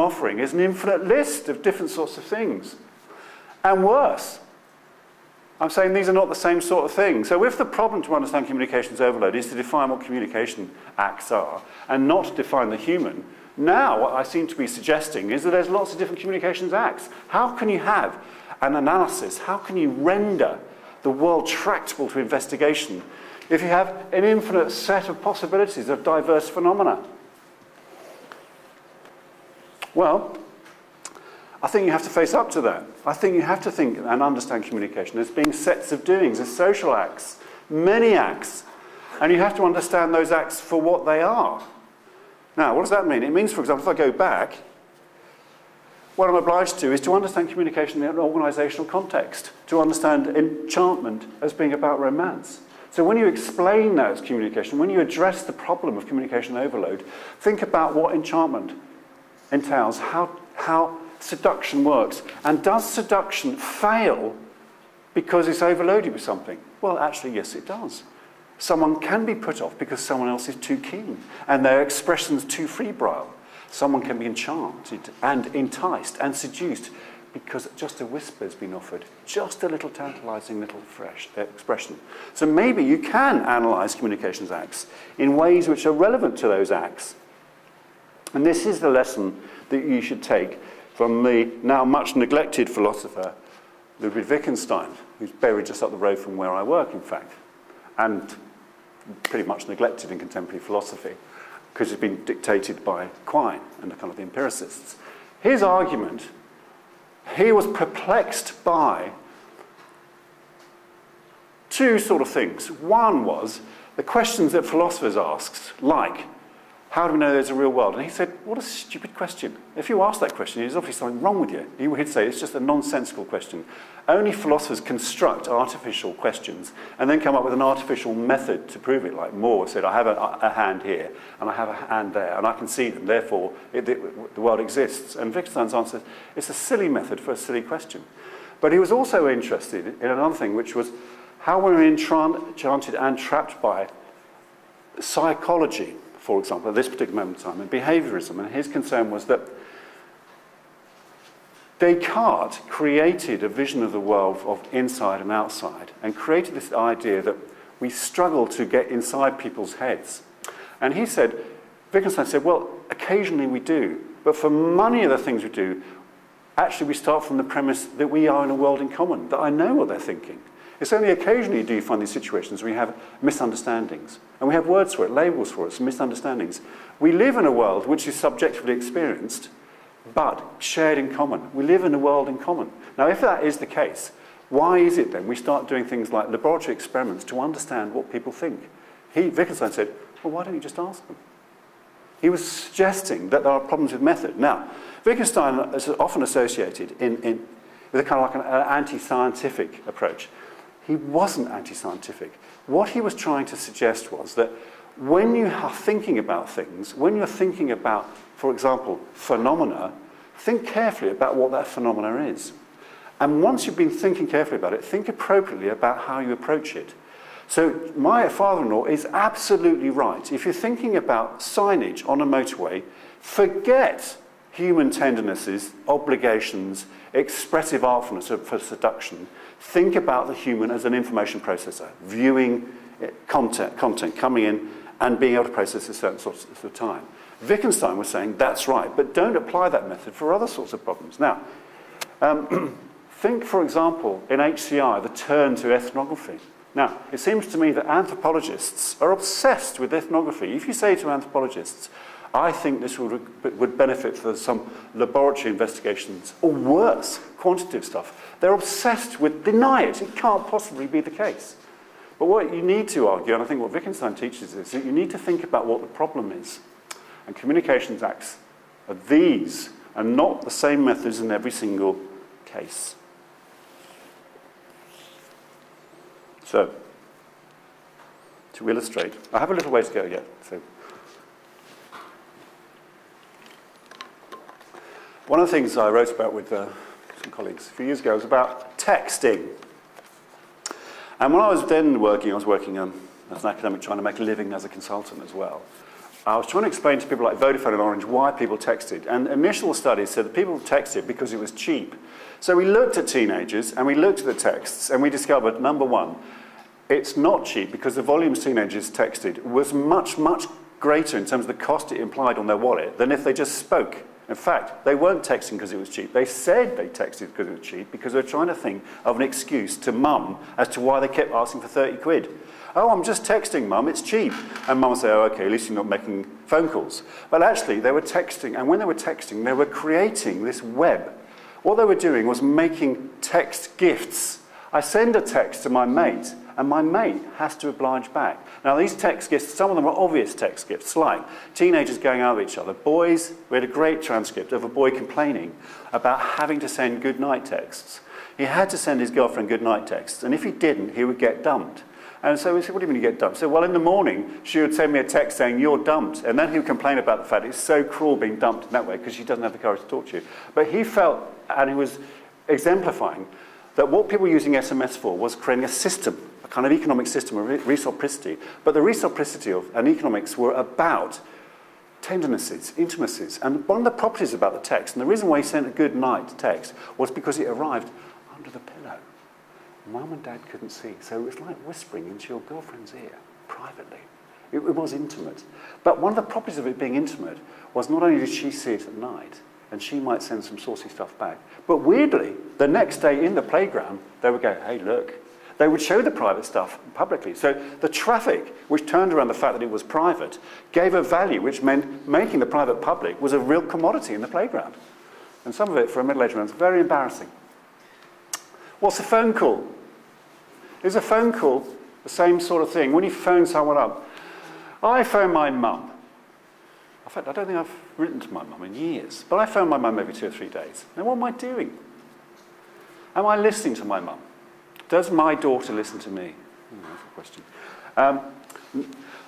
offering is an infinite list of different sorts of things. And worse, I'm saying these are not the same sort of thing. So if the problem to understand communications overload is to define what communication acts are and not define the human, now what I seem to be suggesting is that there's lots of different communications acts. How can you have an analysis? How can you render the world tractable to investigation if you have an infinite set of possibilities of diverse phenomena? Well, I think you have to face up to that. I think you have to think and understand communication as being sets of doings, as social acts, many acts. And you have to understand those acts for what they are. Now, what does that mean? It means, for example, if I go back, what I'm obliged to is to understand communication in an organizational context, to understand enchantment as being about romance. So when you explain that as communication, when you address the problem of communication overload, think about what enchantment entails, how, how seduction works. And does seduction fail because it's overloaded with something? Well, actually, yes, it does. Someone can be put off because someone else is too keen and their expression's too febrile. Someone can be enchanted and enticed and seduced because just a whisper has been offered, just a little tantalizing little fresh expression. So maybe you can analyze communications acts in ways which are relevant to those acts. And this is the lesson that you should take from the now much neglected philosopher Ludwig Wittgenstein, who's buried just up the road from where I work, in fact, and pretty much neglected in contemporary philosophy because it's been dictated by Quine and the kind of the empiricists. His argument, he was perplexed by two sort of things. One was the questions that philosophers asked, like, how do we know there's a real world? And he said, What a stupid question. If you ask that question, there's obviously something wrong with you. He would say it's just a nonsensical question. Only philosophers construct artificial questions and then come up with an artificial method to prove it. Like Moore said, I have a, a hand here and I have a hand there and I can see them, therefore it, the world exists. And Wittgenstein's answer is, it's a silly method for a silly question. But he was also interested in another thing, which was how we're enchanted and trapped by psychology for example, at this particular moment in time, and behaviorism. And his concern was that Descartes created a vision of the world of inside and outside and created this idea that we struggle to get inside people's heads. And he said, Wittgenstein said, well, occasionally we do, but for many of the things we do, actually we start from the premise that we are in a world in common, that I know what they're thinking. It's only occasionally do you find these situations where we have misunderstandings. And we have words for it, labels for it, misunderstandings. We live in a world which is subjectively experienced, but shared in common. We live in a world in common. Now, if that is the case, why is it then we start doing things like laboratory experiments to understand what people think? He, Wittgenstein said, well, why don't you just ask them? He was suggesting that there are problems with method. Now, Wittgenstein is often associated in, in, with a kind of like an anti-scientific approach. He wasn't anti-scientific. What he was trying to suggest was that when you are thinking about things, when you're thinking about, for example, phenomena, think carefully about what that phenomena is. And once you've been thinking carefully about it, think appropriately about how you approach it. So my father-in-law is absolutely right. If you're thinking about signage on a motorway, forget human tendernesses, obligations, expressive artfulness for seduction, Think about the human as an information processor, viewing content, content coming in and being able to process a certain sort of time. Wittgenstein was saying that's right, but don't apply that method for other sorts of problems. Now, um, think, for example, in HCI, the turn to ethnography. Now, it seems to me that anthropologists are obsessed with ethnography. If you say to anthropologists, I think this would, would benefit for some laboratory investigations, or worse, quantitative stuff. They're obsessed with, deny it, it can't possibly be the case. But what you need to argue, and I think what Wittgenstein teaches is that you need to think about what the problem is. And communications acts are these, and not the same methods in every single case. So, to illustrate, I have a little way to go yet. So. One of the things I wrote about with uh, some colleagues a few years ago was about texting. And when I was then working, I was working um, as an academic trying to make a living as a consultant as well. I was trying to explain to people like Vodafone and Orange why people texted. And initial studies said that people texted because it was cheap. So we looked at teenagers and we looked at the texts and we discovered, number one, it's not cheap because the volumes teenagers texted was much, much greater in terms of the cost it implied on their wallet than if they just spoke. In fact, they weren't texting because it was cheap. They said they texted because it was cheap because they were trying to think of an excuse to mum as to why they kept asking for 30 quid. Oh, I'm just texting, mum, it's cheap. And mum would say, oh, okay, at least you're not making phone calls. But actually, they were texting, and when they were texting, they were creating this web. What they were doing was making text gifts. I send a text to my mate, and my mate has to oblige back. Now, these text gifts, some of them are obvious text gifts, like teenagers going out with each other. Boys, we had a great transcript of a boy complaining about having to send goodnight texts. He had to send his girlfriend goodnight texts, and if he didn't, he would get dumped. And so we said, what do you mean you get dumped? So, well, in the morning, she would send me a text saying, you're dumped. And then he would complain about the fact it's so cruel being dumped in that way because she doesn't have the courage to talk to you. But he felt, and he was exemplifying, that what people were using SMS for was creating a system, a kind of economic system of reciprocity. But the reciprocity of, and economics were about tendernesses, intimacies. And one of the properties about the text, and the reason why he sent a good night text, was because it arrived under the pillow. Mum and Dad couldn't see, so it was like whispering into your girlfriend's ear, privately. It, it was intimate. But one of the properties of it being intimate was not only did she see it at night, and she might send some saucy stuff back, but weirdly, the next day in the playground, they would go, hey, look. They would show the private stuff publicly. So the traffic, which turned around the fact that it was private, gave a value which meant making the private public was a real commodity in the playground. And some of it, for a middle-aged man, was very embarrassing. What's a phone call? Is a phone call the same sort of thing? When you phone someone up, I phone my mum. In fact, I don't think I've written to my mum in years, but I phone my mum every two or three days. Now, what am I doing? Am I listening to my mum? Does my daughter listen to me? A question. Um,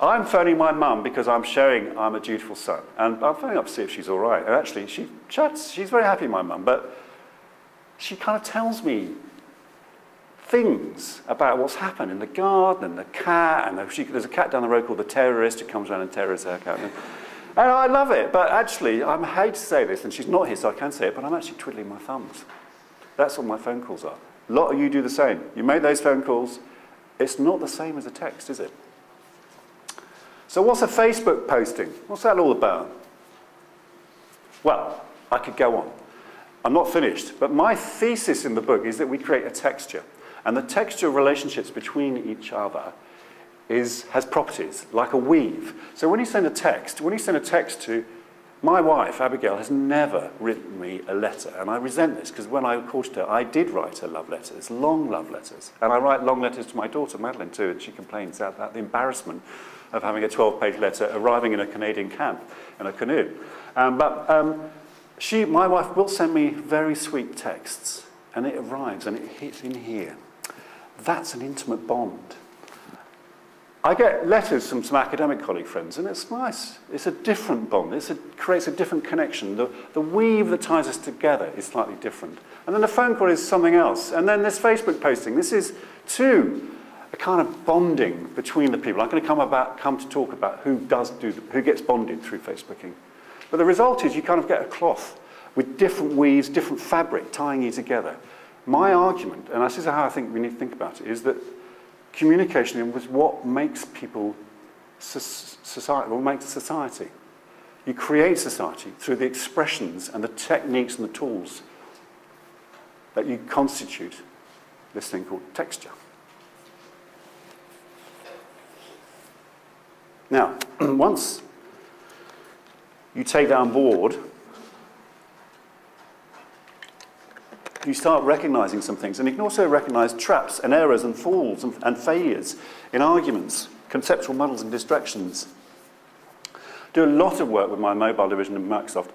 I'm phoning my mum because I'm showing I'm a dutiful son. And I'm phoning up to see if she's all right. And actually, she chats, she's very happy, my mum, but she kind of tells me things about what's happened in the garden and the cat. And the, she, there's a cat down the road called the terrorist who comes around and terrorises her cat. And, and I love it. But actually, I'm hate to say this, and she's not here, so I can say it, but I'm actually twiddling my thumbs. That's what my phone calls are. A lot of you do the same. You make those phone calls. It's not the same as a text, is it? So what's a Facebook posting? What's that all about? Well, I could go on. I'm not finished, but my thesis in the book is that we create a texture. And the texture relationships between each other is, has properties, like a weave. So when you send a text, when you send a text to my wife, Abigail, has never written me a letter, and I resent this because when I courted her, I did write her love letters, long love letters. And I write long letters to my daughter, Madeline, too, and she complains about the embarrassment of having a 12-page letter arriving in a Canadian camp in a canoe. Um, but um, she, my wife will send me very sweet texts, and it arrives and it hits in here. That's an intimate bond. I get letters from some academic colleague friends, and it's nice. It's a different bond. It creates a different connection. The, the weave that ties us together is slightly different. And then the phone call is something else. And then this Facebook posting. This is, too, a kind of bonding between the people. I'm going to come, about, come to talk about who, does do, who gets bonded through Facebooking. But the result is you kind of get a cloth with different weaves, different fabric tying you together. My argument, and this is how I think we need to think about it, is that communication was what makes people society, what makes society. You create society through the expressions and the techniques and the tools that you constitute this thing called texture. Now, once you take that on board, you start recognizing some things. And you can also recognize traps and errors and falls and, and failures in arguments, conceptual muddles and distractions. Do a lot of work with my mobile division in Microsoft,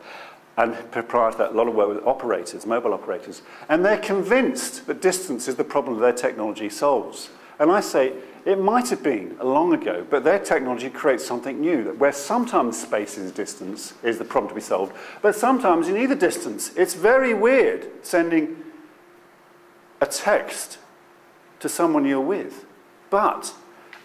and prior to that, a lot of work with operators, mobile operators. And they're convinced that distance is the problem that their technology solves. And I say, it might have been long ago, but their technology creates something new, where sometimes space is distance is the problem to be solved, but sometimes you need the distance. It's very weird sending a text to someone you're with. But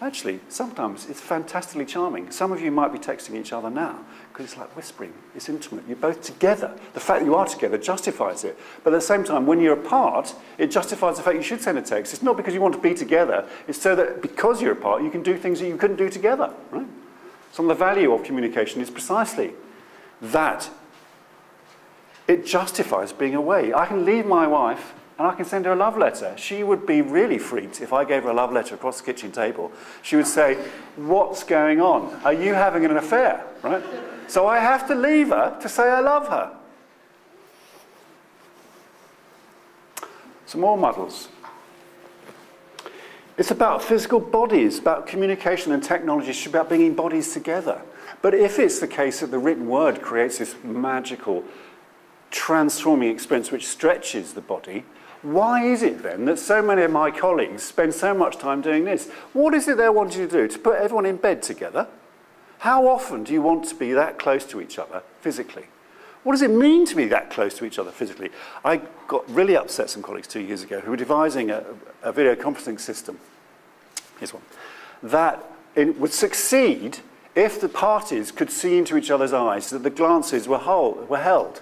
Actually, sometimes it's fantastically charming. Some of you might be texting each other now because it's like whispering. It's intimate. You're both together. The fact that you are together justifies it. But at the same time, when you're apart, it justifies the fact you should send a text. It's not because you want to be together. It's so that because you're apart, you can do things that you couldn't do together. Right? Some of the value of communication is precisely that it justifies being away. I can leave my wife and I can send her a love letter. She would be really freaked if I gave her a love letter across the kitchen table. She would say, What's going on? Are you having an affair? Right? So I have to leave her to say I love her. Some more muddles. It's about physical bodies, about communication and technology, it's about bringing bodies together. But if it's the case that the written word creates this magical, transforming experience which stretches the body, why is it then that so many of my colleagues spend so much time doing this? What is it they're wanting to do? To put everyone in bed together? How often do you want to be that close to each other physically? What does it mean to be that close to each other physically? I got really upset some colleagues two years ago who were devising a, a video conferencing system, here's one, that it would succeed if the parties could see into each other's eyes, that the glances were, whole, were held.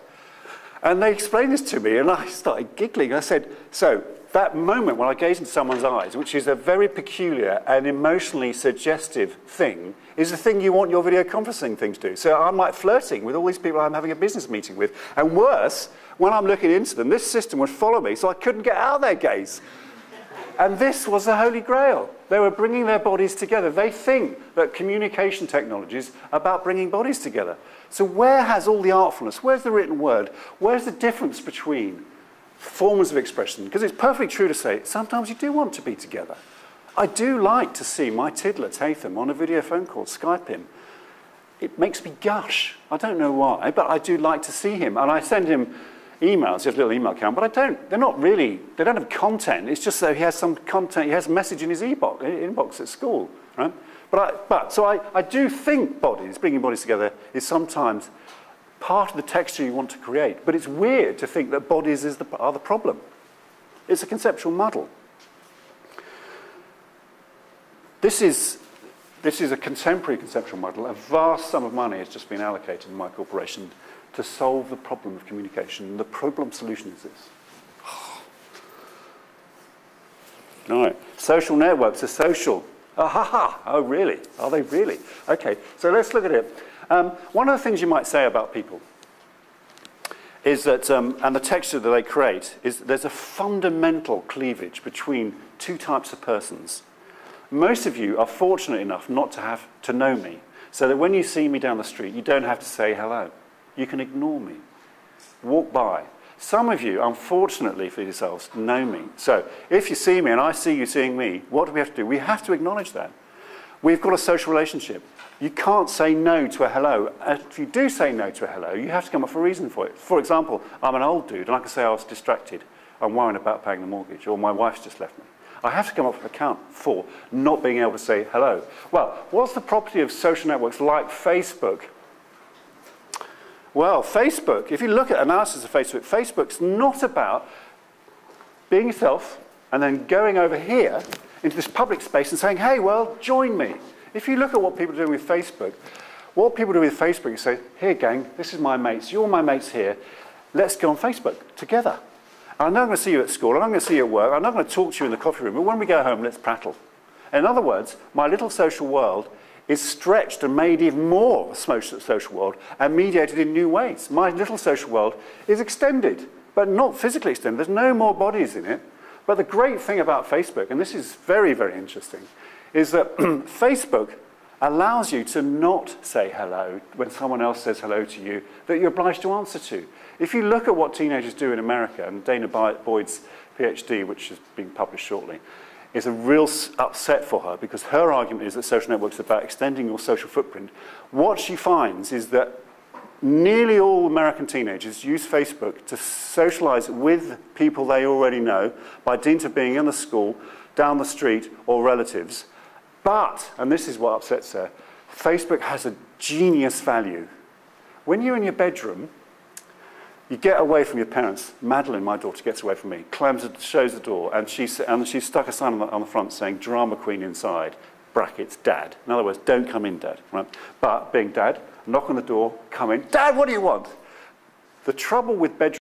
And they explained this to me, and I started giggling. I said, So, that moment when I gaze into someone's eyes, which is a very peculiar and emotionally suggestive thing, is the thing you want your video conferencing thing to do. So I'm like flirting with all these people I'm having a business meeting with. And worse, when I'm looking into them, this system would follow me, so I couldn't get out of their gaze. And this was the Holy Grail. They were bringing their bodies together. They think that communication technology is about bringing bodies together. So, where has all the artfulness? Where's the written word? Where's the difference between forms of expression? Because it's perfectly true to say sometimes you do want to be together. I do like to see my tiddler, Tatham, on a video phone call, Skype him. It makes me gush. I don't know why, but I do like to see him. And I send him emails, he has a little email account, but I don't, they're not really, they don't have content. It's just that he has some content, he has a message in his e-box, inbox at school, right? But, I, but so I, I do think bodies, bringing bodies together, is sometimes part of the texture you want to create. But it's weird to think that bodies is the, are the problem. It's a conceptual muddle. This is, this is a contemporary conceptual model. A vast sum of money has just been allocated in my corporation to solve the problem of communication. The problem solution is this. All right. Social networks are social. Ah, ha, ha. Oh, really? Are they really? Okay, so let's look at it. Um, one of the things you might say about people is that, um, and the texture that they create, is there's a fundamental cleavage between two types of persons. Most of you are fortunate enough not to have to know me, so that when you see me down the street, you don't have to say hello. You can ignore me, walk by. Some of you, unfortunately for yourselves, know me. So if you see me and I see you seeing me, what do we have to do? We have to acknowledge that. We've got a social relationship. You can't say no to a hello. If you do say no to a hello, you have to come up with a reason for it. For example, I'm an old dude and I can say I was distracted. I'm worrying about paying the mortgage or my wife's just left me. I have to come up with an account for not being able to say hello. Well, what's the property of social networks like Facebook well, Facebook, if you look at analysis of Facebook, Facebook's not about being yourself and then going over here into this public space and saying, hey, well, join me. If you look at what people are doing with Facebook, what people do with Facebook is say, here, gang, this is my mates, you're my mates here, let's go on Facebook together. I know I'm going to see you at school, I'm not going to see you at work, I'm not going to talk to you in the coffee room, but when we go home, let's prattle. In other words, my little social world is stretched and made even more social world and mediated in new ways. My little social world is extended, but not physically extended. There's no more bodies in it. But the great thing about Facebook, and this is very, very interesting, is that Facebook allows you to not say hello when someone else says hello to you that you're obliged to answer to. If you look at what teenagers do in America, and Dana Boyd's PhD, which is being published shortly, is a real upset for her because her argument is that social networks are about extending your social footprint. What she finds is that nearly all American teenagers use Facebook to socialize with people they already know by dint of being in the school, down the street, or relatives. But, and this is what upsets her, Facebook has a genius value. When you're in your bedroom, you get away from your parents. Madeline, my daughter, gets away from me, climbs, shows the door, and, she, and she's stuck a sign on the, on the front saying, drama queen inside. brackets, dad. In other words, don't come in, dad. Right? But being dad, knock on the door, come in, dad, what do you want? The trouble with bedroom